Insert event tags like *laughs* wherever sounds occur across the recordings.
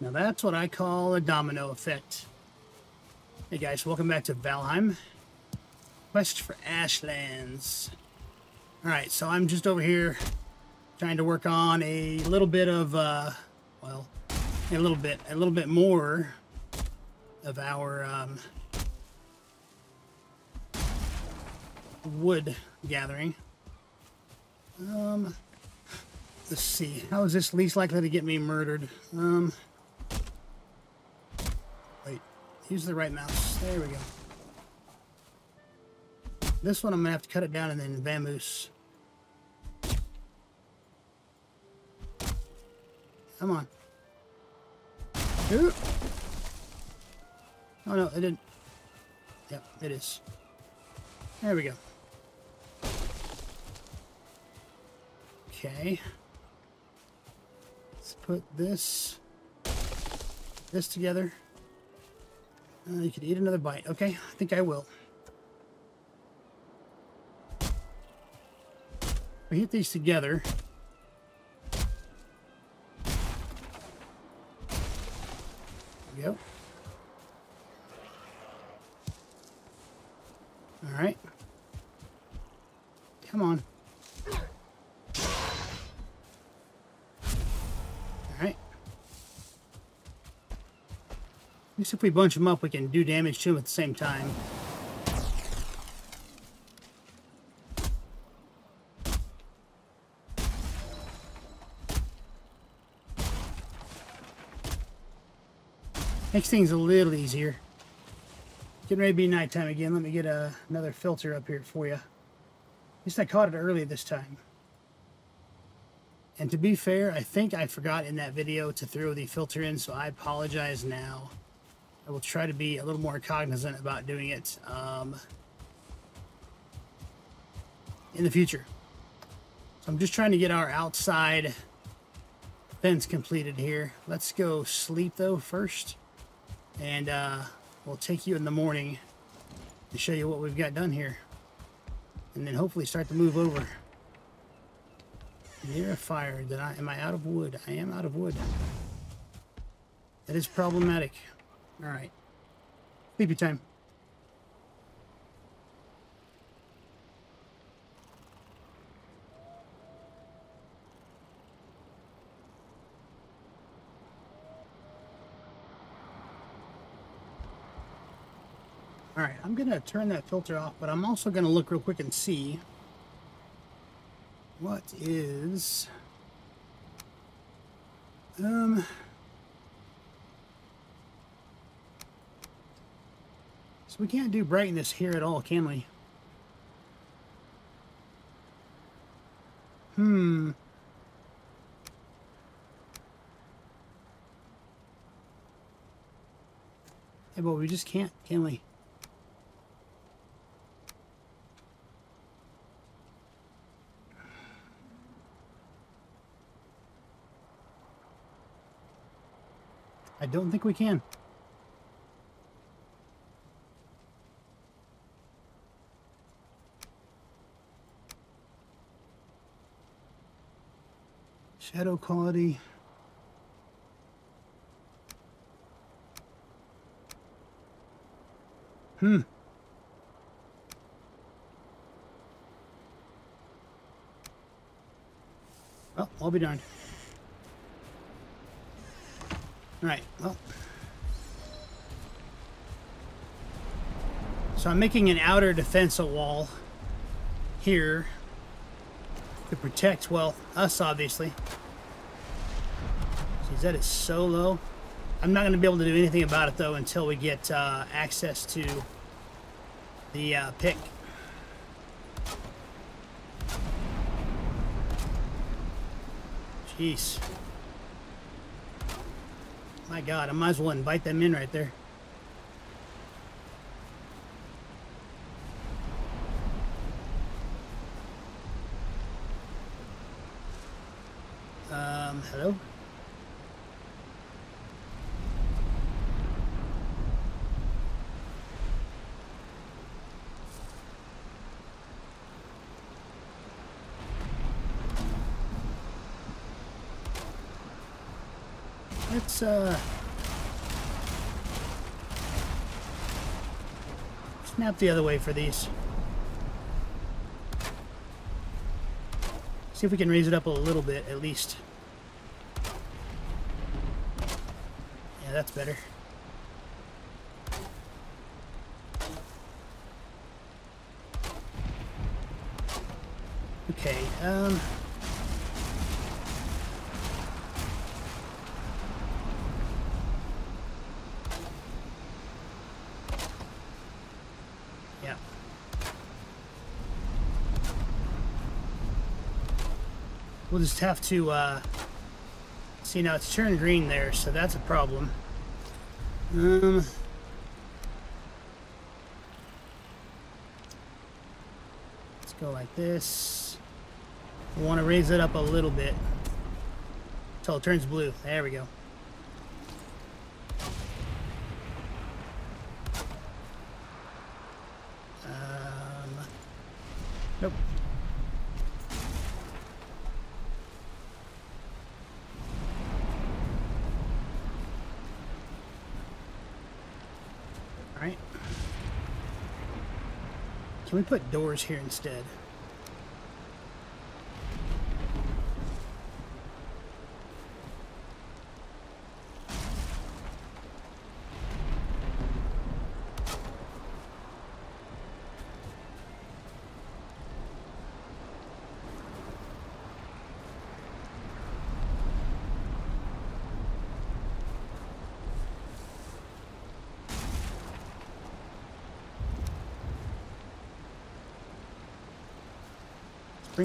Now that's what I call a domino effect. Hey guys, welcome back to Valheim. Quest for Ashlands. Alright, so I'm just over here trying to work on a little bit of, uh, well, a little bit, a little bit more of our um, wood gathering. Um, let's see. How is this least likely to get me murdered? Um, wait. Use the right mouse. There we go. This one I'm gonna have to cut it down and then vamoose. Come on. Ooh. Oh no, it didn't. Yep, it is. There we go. Okay. Let's put this this together. Uh, you could eat another bite. Okay, I think I will. We hit these together. There we go. All right. Come on. All right. At if we bunch them up, we can do damage to them at the same time. Makes things a little easier. Getting ready to be nighttime again. Let me get a, another filter up here for you. At least I caught it early this time. And to be fair, I think I forgot in that video to throw the filter in, so I apologize now. I will try to be a little more cognizant about doing it um, in the future. So I'm just trying to get our outside fence completed here. Let's go sleep, though, first. And uh, we'll take you in the morning to show you what we've got done here. And then hopefully start to move over. Near a fire. Did I, am I out of wood? I am out of wood. That is problematic. Alright. Sleepy time. All right, I'm to turn that filter off, but I'm also to look real quick and see what is... Um... So we can't do brightness here at all, can we? Hmm... Yeah, but we just can't, can we? I don't think we can. Shadow quality. Hmm. Well, I'll be darned. Right, well. So I'm making an outer defensive wall here to protect, well, us obviously. Jeez, that is so low. I'm not going to be able to do anything about it though until we get uh, access to the uh, pick. Jeez. My God, I might as well invite them in right there. Um, hello? Let's, uh... Snap the other way for these. See if we can raise it up a little bit, at least. Yeah, that's better. Okay, um... Yeah. We'll just have to, uh... See, now it's turned green there, so that's a problem. Um... Let's go like this. We want to raise it up a little bit. Until it turns blue. There we go. Um... Nope. Alright. We put doors here instead?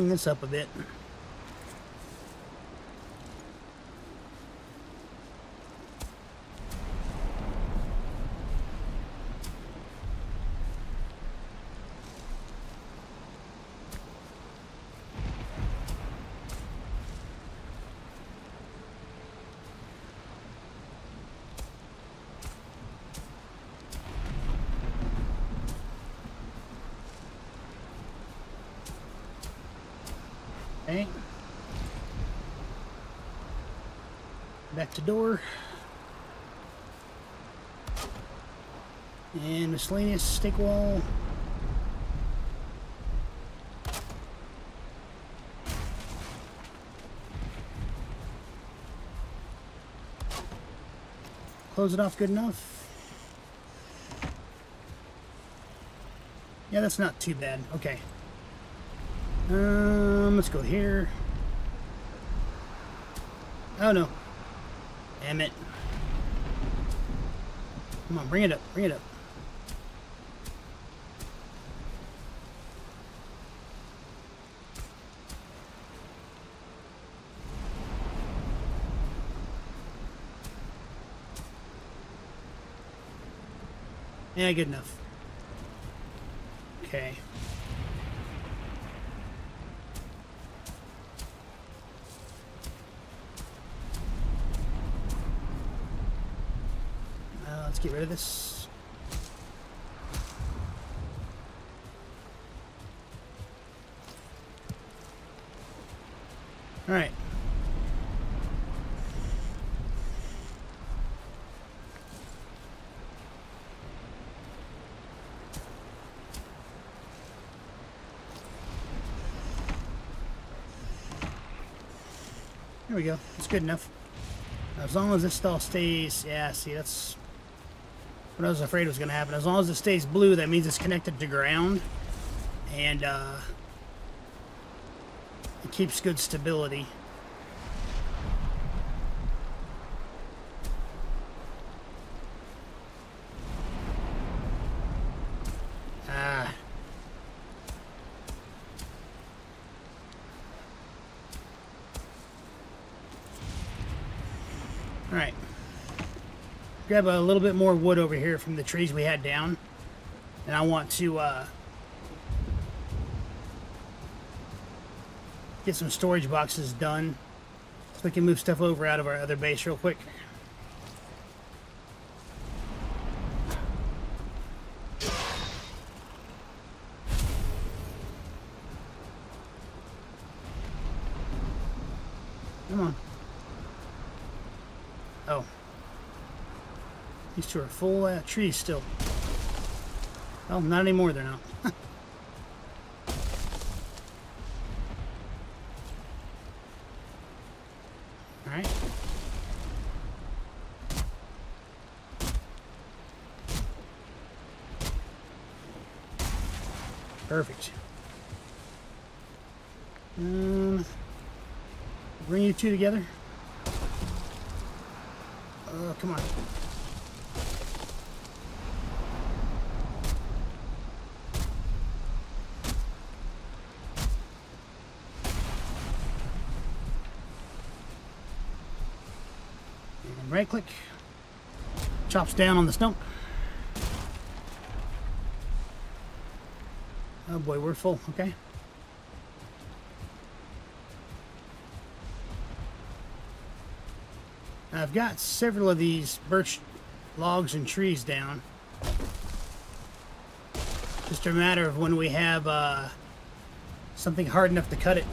Bring this up a bit. Back to door. And miscellaneous stake wall. Close it off good enough. Yeah, that's not too bad. Okay. Um, let's go here. Oh no. Damn it. Come on, bring it up, bring it up. Yeah, good enough. Okay. Uh, let's get rid of this. All right. There we go. It's good enough. As long as this all stays, yeah, see, that's what I was afraid was going to happen. As long as it stays blue, that means it's connected to ground, and uh, it keeps good stability. Grab a little bit more wood over here from the trees we had down. And I want to uh, get some storage boxes done so we can move stuff over out of our other base real quick. Come on. Oh. These two are full uh, trees still. Oh, not anymore, they're not. *laughs* Alright. Perfect. Um, bring you two together. Oh, come on. And right click. Chops down on the stump. Oh boy, we're full. Okay. I've got several of these birch logs and trees down. Just a matter of when we have uh, something hard enough to cut it.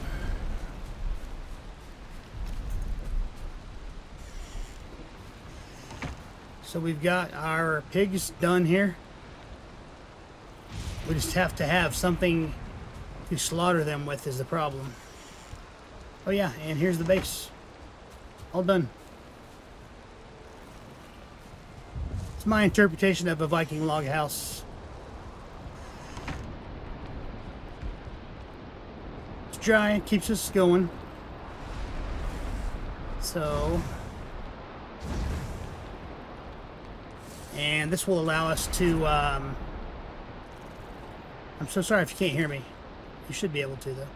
So we've got our pigs done here. We just have to have something to slaughter them with is the problem. Oh yeah, and here's the base. All done. It's my interpretation of a Viking log house. It's dry, keeps us going. So... And this will allow us to... Um, I'm so sorry if you can't hear me. You should be able to, though.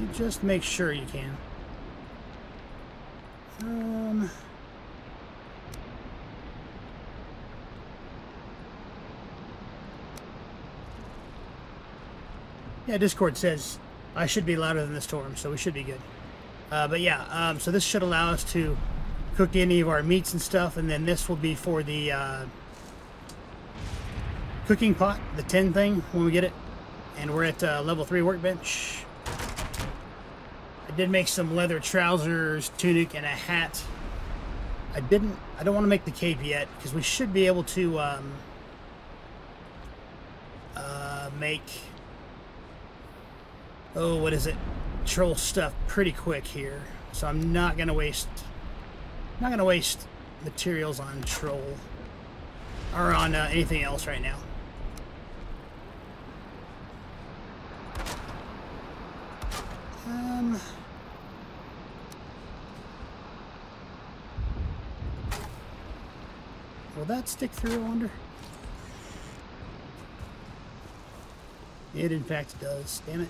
You just make sure you can. Um... Yeah, Discord says I should be louder than the storm, so we should be good. Uh, but yeah, um, so this should allow us to cook any of our meats and stuff, and then this will be for the uh, cooking pot, the tin thing, when we get it. And we're at uh, level 3 workbench. I did make some leather trousers, tunic, and a hat. I didn't, I don't want to make the cape yet, because we should be able to um, uh, make, oh, what is it, troll stuff pretty quick here. So I'm not to waste, not to waste materials on troll, or on uh, anything else right now. Um... Will that stick through, I wonder? It in fact does, damn it.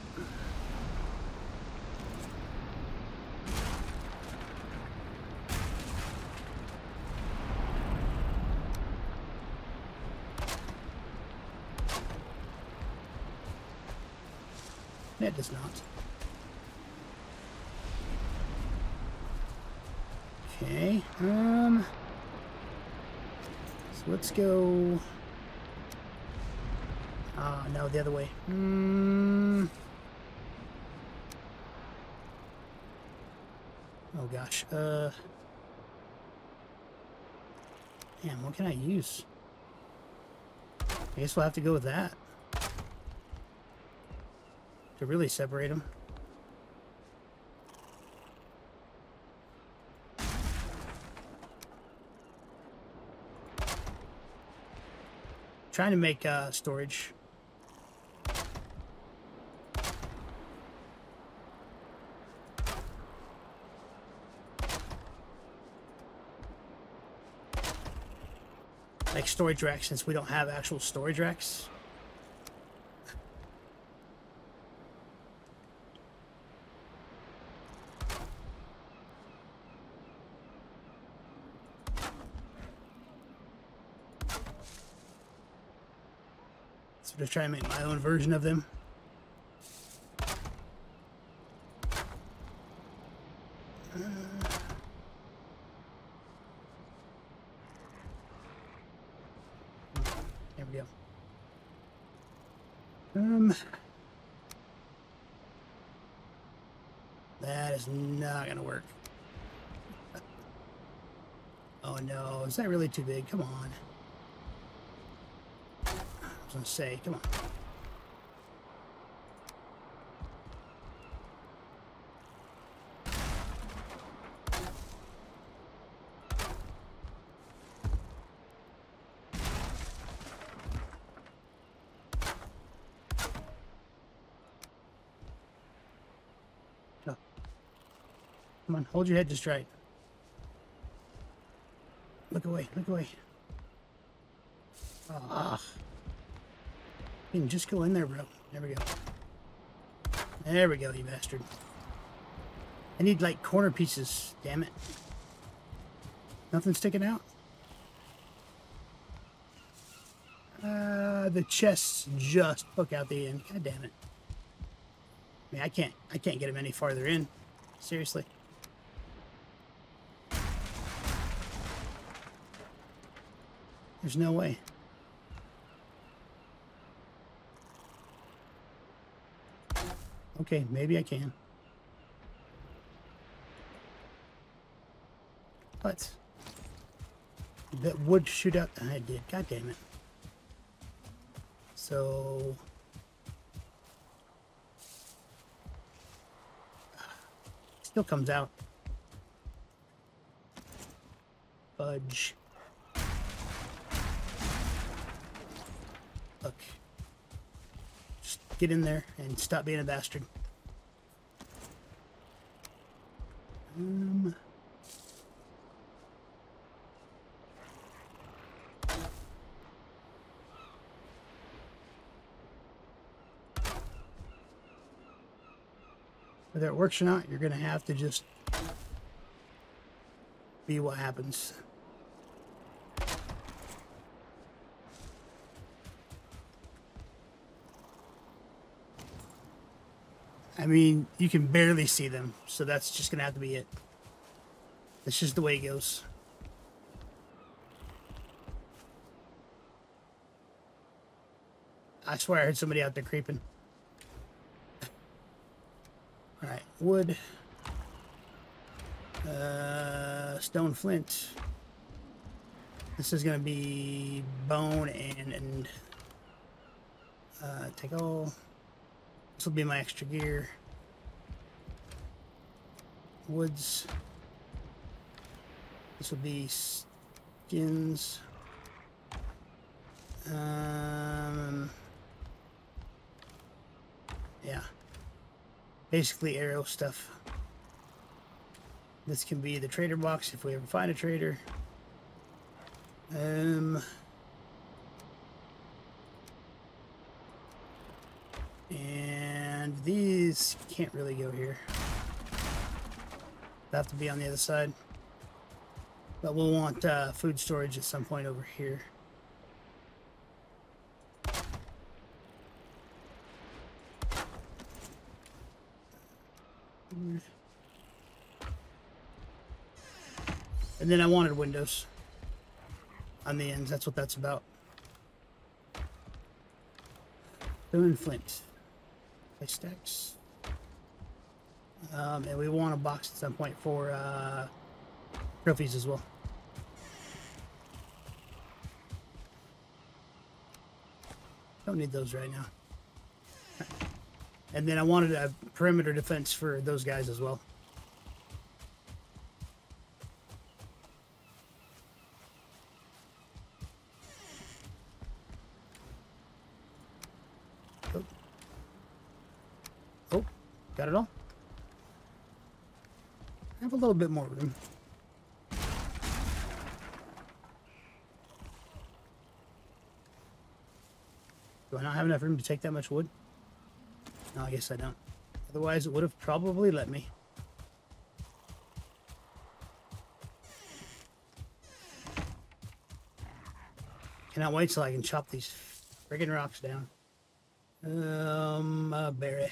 Does not. Okay, um... So let's go... Ah, uh, no, the other way. Hmm... Oh gosh, uh... Damn, what can I use? I guess we'll have to go with that. To really separate them. Trying to make uh, storage. Like storage racks since we don't have actual storage racks. Just try and make my own version of them. there we go. Um, that is not gonna work. Oh no, is that really too big? Come on. Gonna say, come on. Come on, hold your head just right. Look away, look away. Ah. Just go in there, bro. There we go. There we go, you bastard. I need, like, corner pieces, damn it. Nothing sticking out? Uh, the chests just poke out the end. God damn it. I mean, I can't, I can't get him any farther in. Seriously. There's no way. Okay, maybe I can. But that would shoot out. I did. God damn it. So still comes out. Fudge. Look. Just get in there and stop being a bastard. Um... Whether it works or not, you're going to have to just be what happens. I mean, you can barely see them, so that's just going to have to be it. That's just the way it goes. I swear I heard somebody out there creeping. *laughs* Alright, wood. Uh, stone flint. This is going to be bone and, and uh, take all. This will be my extra gear. Woods. This will be skins. Um, yeah. Basically arrow stuff. This can be the trader box if we ever find a trader. Um, and these can't really go here. They have to be on the other side. But we'll want uh, food storage at some point over here. And then I wanted windows on the ends. That's what that's about. Stone flint. Stacks. Um, and we want a box at some point for uh, trophies as well. Don't need those right now. And then I wanted a perimeter defense for those guys as well. Little bit more room. Do I not have enough room to take that much wood? No, I guess I don't. Otherwise, it would have probably let me. Cannot wait till I can chop these friggin' rocks down. Um, uh, berry.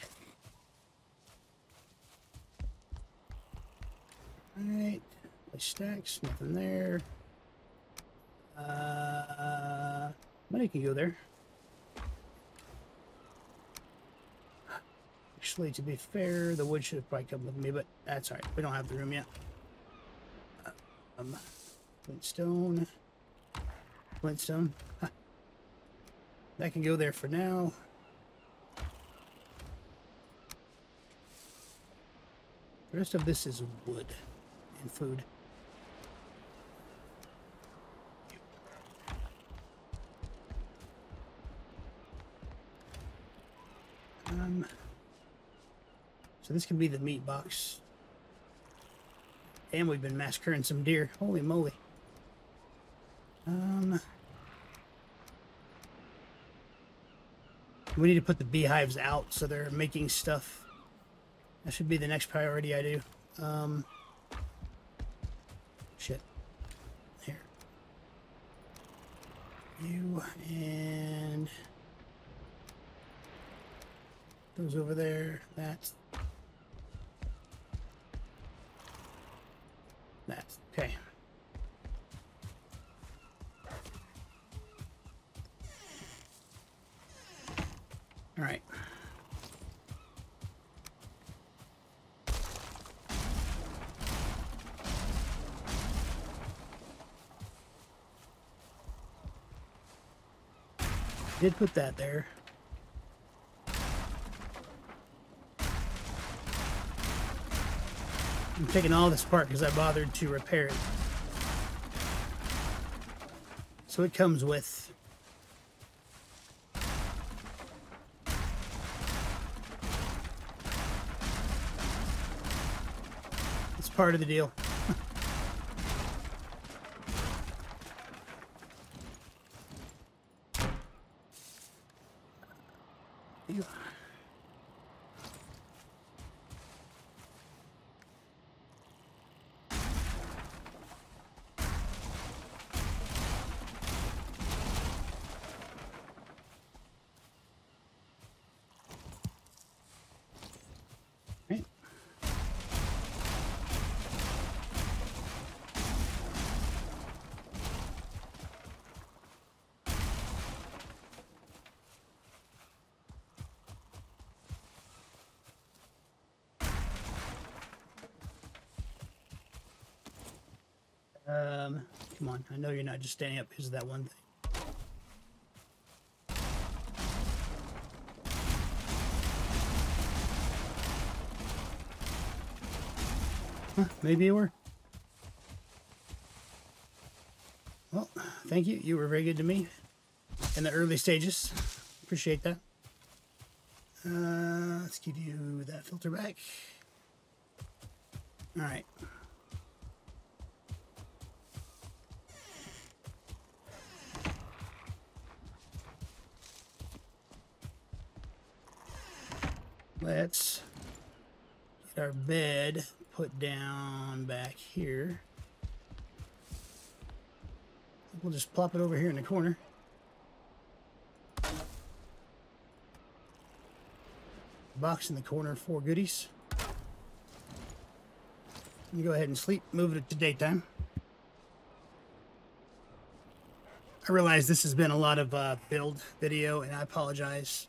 Stacks, nothing there. Uh, money can go there. Actually, to be fair, the wood should have probably come with me, but that's alright. We don't have the room yet. Um, Flintstone. Flintstone. That can go there for now. The rest of this is wood and food. Um, so this can be the meat box. And we've been massacring some deer. Holy moly. Um, we need to put the beehives out so they're making stuff. That should be the next priority I do. Um, shit. Here. You and those over there. That's that's Did put that there. I'm taking all this apart because I bothered to repair it. So it comes with it's part of the deal. You- Right. Um, come on. I know you're not just standing up because of that one thing. Huh, maybe you were. Well, thank you. You were very good to me in the early stages. Appreciate that. Uh, let's give you that filter back. All right. Let's get our bed put down back here. We'll just plop it over here in the corner. Box in the corner for goodies. You go ahead and sleep. Move it to daytime. I realize this has been a lot of uh, build video, and I apologize.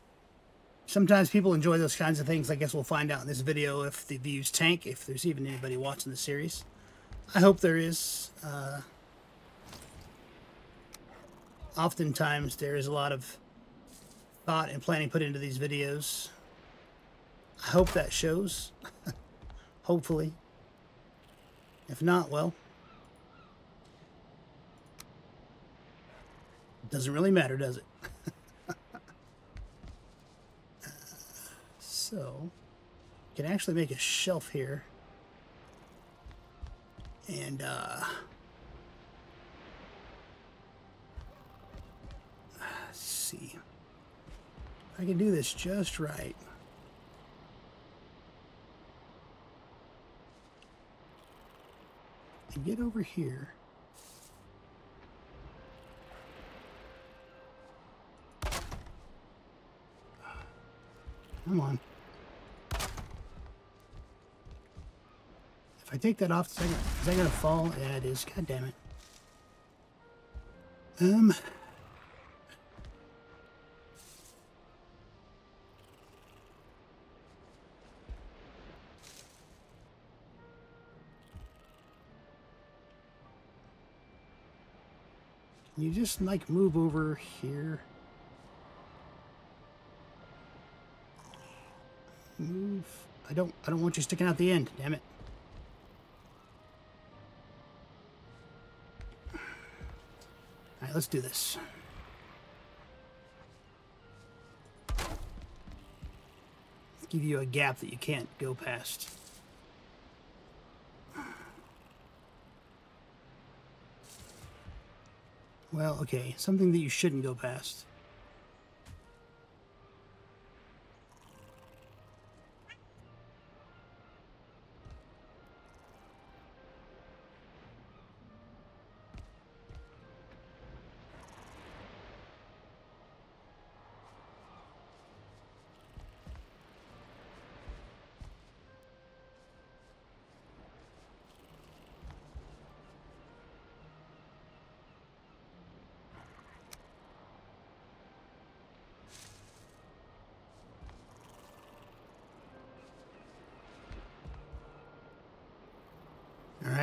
Sometimes people enjoy those kinds of things. I guess we'll find out in this video if the views tank, if there's even anybody watching the series. I hope there is. Uh, oftentimes there is a lot of thought and planning put into these videos. I hope that shows. *laughs* Hopefully. If not, well, doesn't really matter, does it? So, you can actually make a shelf here. And, uh, see. I can do this just right. And get over here. Come on. If I take that off, is that, gonna, is that gonna fall? Yeah, it is. God damn it. Um. you just like move over here? Move. I don't I don't want you sticking out the end, damn it. Let's do this. give you a gap that you can't go past. Well, okay, something that you shouldn't go past.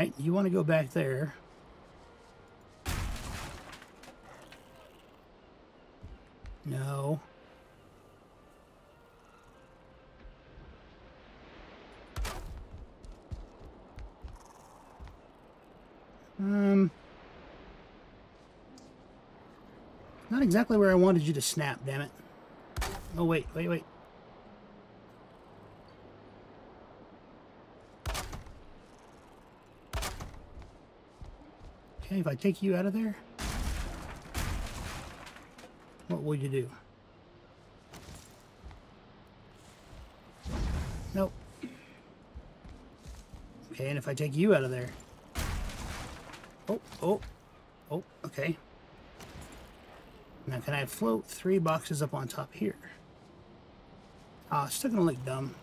Right, you want to go back there. No. Um, not exactly where I wanted you to snap, damn it. Oh, wait, wait, wait. Okay, if I take you out of there, what will you do? Nope. Okay, and if I take you out of there, Oh, oh, oh, okay. Now, can I float three boxes up on top here? Ah, still gonna look dumb.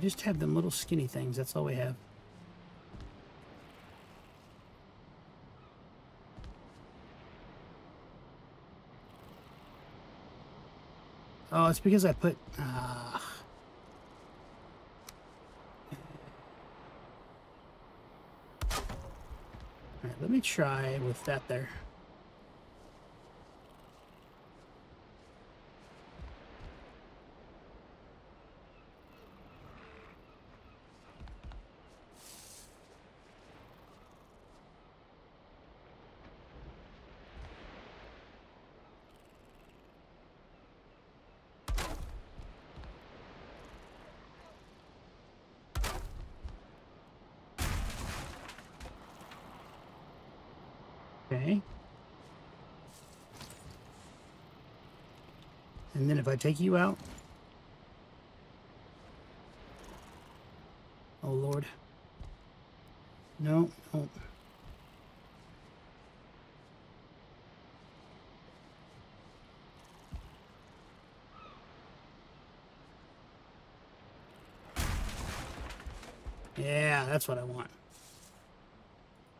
Just have them little skinny things, that's all we have. Oh, it's because I put... Uh... Alright, let me try with that there. Okay. And then if I take you out... Oh, Lord. No, no. Yeah, that's what I want.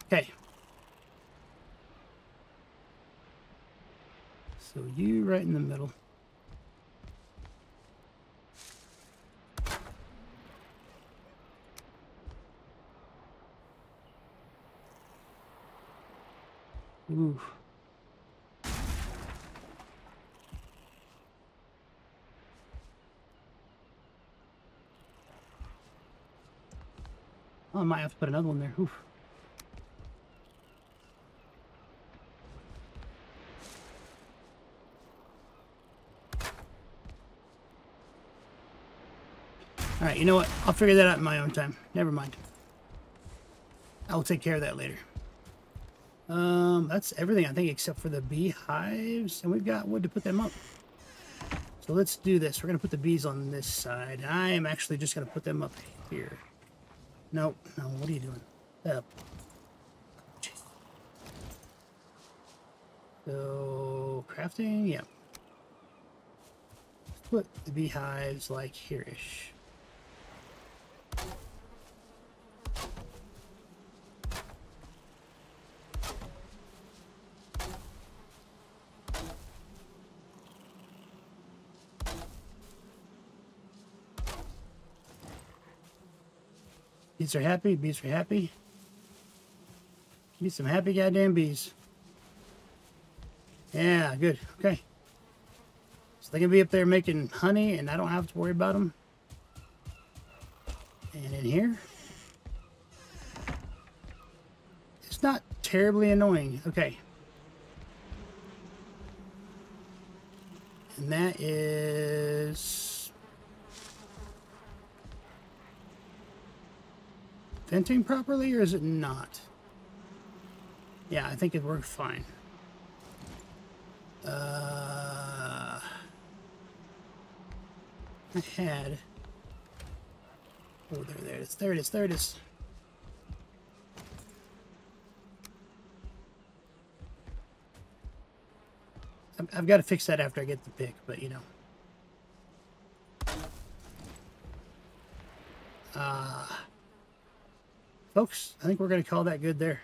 Okay. So you right in the middle. Ooh. Oh, I might have to put another one there. Oof. Alright, you know what? I'll figure that out in my own time. Never mind. I'll take care of that later. Um, that's everything, I think, except for the beehives. And we've got wood to put them up. So let's do this. We're going to put the bees on this side. I am actually just going to put them up here. Nope. No, what are you doing? Up. So, crafting, yeah. Put the beehives like here-ish. Bees are happy. Bees are happy. Be some happy goddamn bees. Yeah, good. Okay. So they can be up there making honey, and I don't have to worry about them. And in here, it's not terribly annoying. Okay. And that is venting properly, or is it not? Yeah, I think it worked fine. Uh, I had. Oh, there, there it is. There it is. There it is. I've, I've got to fix that after I get the pick, but you know. Uh, folks, I think we're going to call that good there.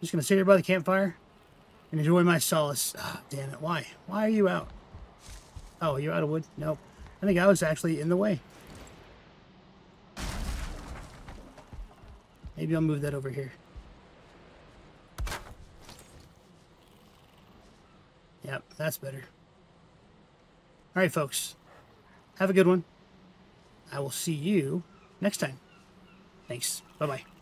Just going to sit here by the campfire and enjoy my solace. Ah, damn it. Why? Why are you out? Oh, you're out of wood? Nope. I think I was actually in the way. Maybe I'll move that over here. Yep, that's better. All right, folks. Have a good one. I will see you next time. Thanks. Bye-bye.